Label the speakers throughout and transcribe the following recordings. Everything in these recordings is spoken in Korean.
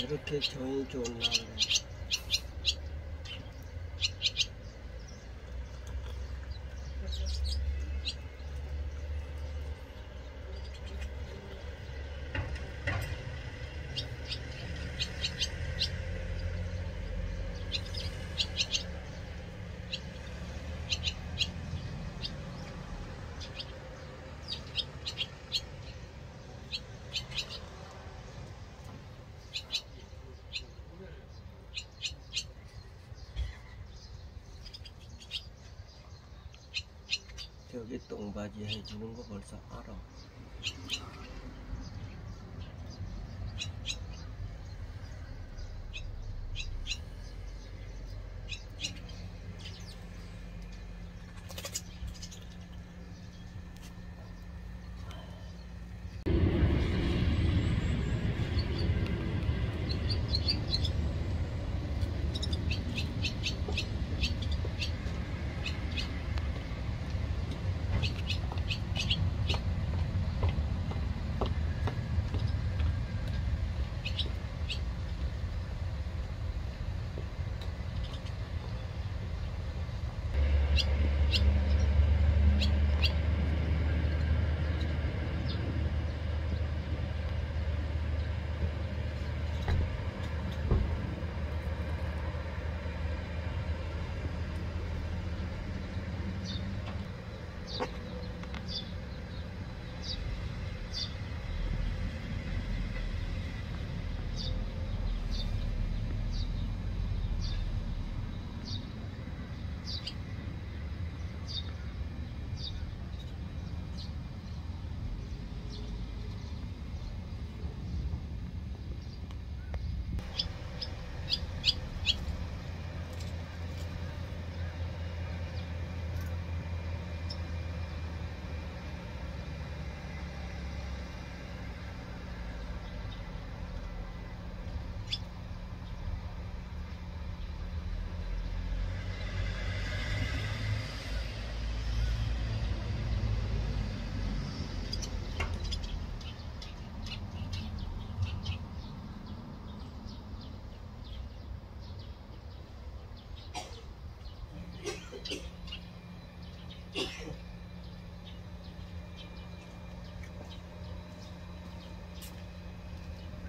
Speaker 1: Pero que son jornadas. 저기 똥바지 해주는 거 벌써 알아.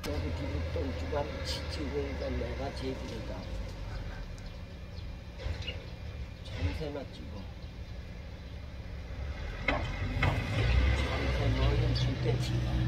Speaker 1: 여기 뒤로 똥주간 치치고니까 내가 제비리다. 참새나 찍어. 참새 너는 찍어.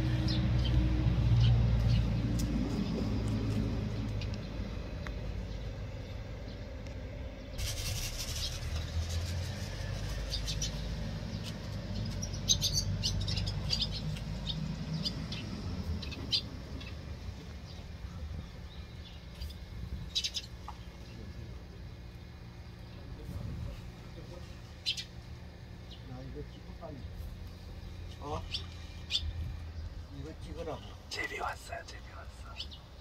Speaker 1: Wasser, Digga, Wasser.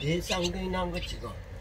Speaker 1: 電産類なんか違う。